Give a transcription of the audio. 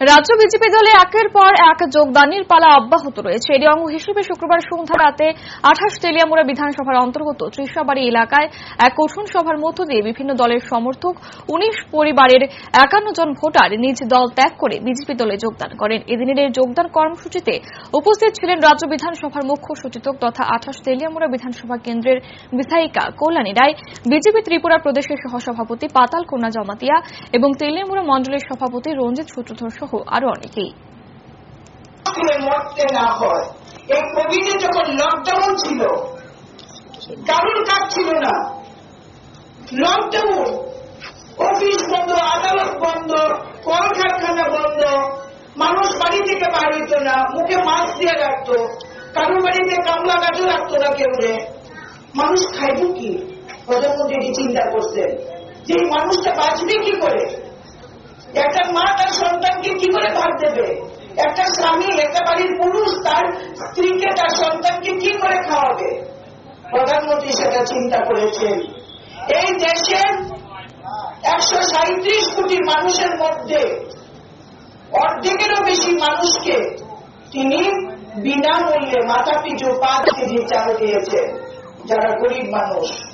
রাজ্য বিজেপি দলে একের পর এক যোগদানের পালা অব্যাহত রয়েছে। এরই অঙ্গ হিসেবে শুক্রবার সন্ধ্যা রাতে আঠাশ তেলিয়ামুড়া বিধানসভার অন্তর্গত ত্রিশাবাড়ি এলাকায় এক কঠিন সভার মধ্য দিয়ে বিভিন্ন দলের সমর্থক উনিশ পরিবারের একান্ন জন ভোটার নিজ দল ত্যাগ করে বিজেপি দলে যোগদান করেন। এদিনের এই যোগদান কর্মসূচিতে উপস্থিত ছিলেন রাজ্য বিধানসভার মুখ্য সচেতক তথা আঠাশ তেলিয়ামুড়া বিধানসভা কেন্দ্রের বিধায়িকা কল্যাণী রায়, বিজেপি ত্রিপুরা প্রদেশের সহসভাপতি পাতাল কন্যা জমাতিয়া এবং তেলিয়ামুড়া মণ্ডলের সভাপতি রঞ্জিত সূত্রধর সহ আরও অনেকেই। যখন লকডাউন ছিল, কারুর কাজ ছিল না। লকডাউন অফিস বন্ধ, আদালত বন্ধ, কলকারখানা বন্ধ, মানুষ বাড়ি থেকে বার হইত না, মুখে মাস্ক দিয়ে রাখতো, কারোর বাড়িতে কামলা গাছও রাখতো না কেউ মানুষ খাইব কি? প্রধানমন্ত্রী চিন্তা করছেন। যে মানুষটা বাঁচবে কি করে? সন্তানকে কি করে ভাত দেবে? একটা স্বামী, একটা বাড়ির পুরুষ, তার স্ত্রীকে, তার সন্তানকে কি করে খাওয়াবে? প্রধানমন্ত্রী সেটা চিন্তা করেছেন। এই দেশের একশো সাঁত্রিশ কোটি মানুষের মধ্যে অর্ধেকেরও বেশি মানুষকে তিনি বিনামূল্যে মাথা পিছু পাঁচ কেজি চাল দিয়েছেন। যারা গরিব মানুষ।